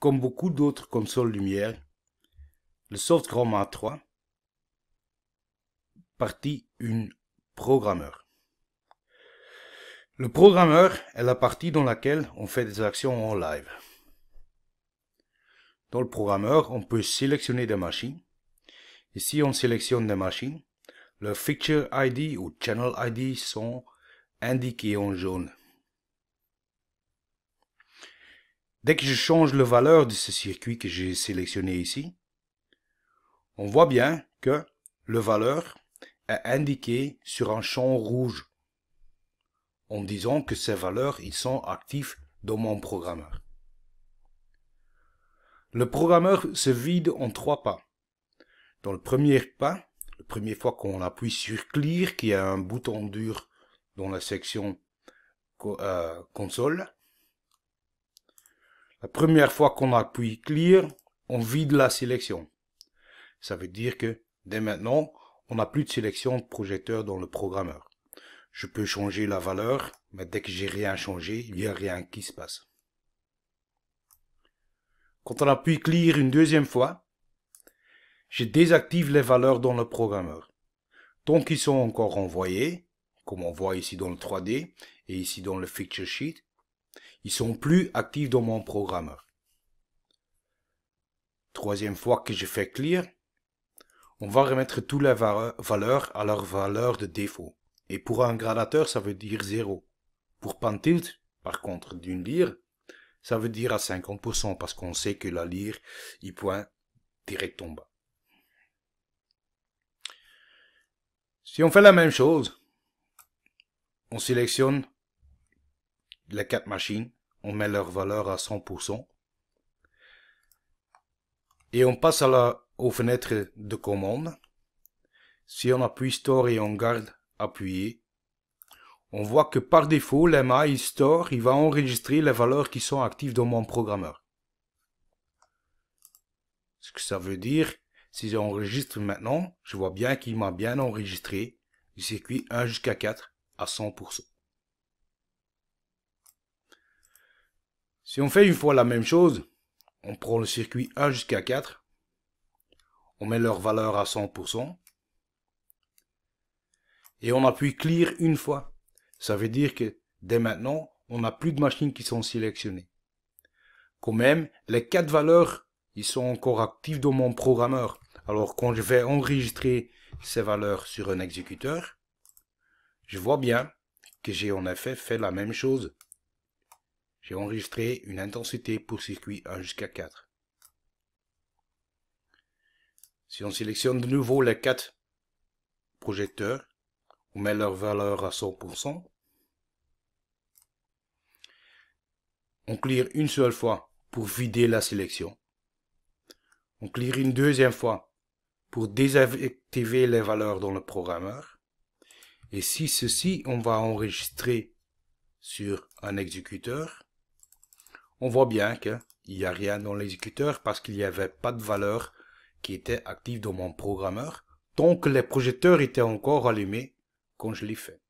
comme beaucoup d'autres consoles lumière, le SoftGromma 3 partie une programmeur. Le programmeur est la partie dans laquelle on fait des actions en live. Dans le programmeur, on peut sélectionner des machines. Si on sélectionne des machines, leurs Feature ID ou Channel ID sont indiqués en jaune. Dès que je change la valeur de ce circuit que j'ai sélectionné ici, on voit bien que le valeur est indiqué sur un champ rouge en disant que ces valeurs ils sont actifs dans mon programmeur. Le programmeur se vide en trois pas. Dans le premier pas, la première fois qu'on appuie sur Clear, qui est un bouton dur dans la section euh, console, la première fois qu'on appuie Clear, on vide la sélection. Ça veut dire que dès maintenant, on n'a plus de sélection de projecteur dans le programmeur. Je peux changer la valeur, mais dès que j'ai rien changé, il n'y a rien qui se passe. Quand on appuie Clear une deuxième fois, je désactive les valeurs dans le programmeur. Tant qu'ils sont encore envoyés, comme on voit ici dans le 3D et ici dans le Feature Sheet, ils sont plus actifs dans mon programmeur. Troisième fois que je fais clear, on va remettre toutes les valeurs à leur valeur de défaut. Et pour un gradateur, ça veut dire 0. Pour Pantilt, par contre, d'une lyre, ça veut dire à 50% parce qu'on sait que la lyre, il pointe direct en bas. Si on fait la même chose, on sélectionne les quatre machines, on met leur valeur à 100%, et on passe aux fenêtres de commande. Si on appuie Store et on garde appuyé, on voit que par défaut, l'MI Store, il va enregistrer les valeurs qui sont actives dans mon programmeur. Ce que ça veut dire, si j'enregistre maintenant, je vois bien qu'il m'a bien enregistré du circuit 1 jusqu'à 4 à 100%. Si on fait une fois la même chose, on prend le circuit 1 jusqu'à 4, on met leur valeur à 100%, et on appuie Clear une fois. Ça veut dire que dès maintenant, on n'a plus de machines qui sont sélectionnées. Quand même, les quatre valeurs, ils sont encore actifs dans mon programmeur. Alors quand je vais enregistrer ces valeurs sur un exécuteur, je vois bien que j'ai en effet fait la même chose j'ai enregistré une intensité pour circuit 1 jusqu'à 4. Si on sélectionne de nouveau les 4 projecteurs, on met leur valeur à 100%, on clear une seule fois pour vider la sélection, on clear une deuxième fois pour désactiver les valeurs dans le programmeur, et si ceci on va enregistrer sur un exécuteur, on voit bien qu'il n'y a rien dans l'exécuteur parce qu'il n'y avait pas de valeur qui était active dans mon programmeur, tant que les projecteurs étaient encore allumés quand je l'ai fait.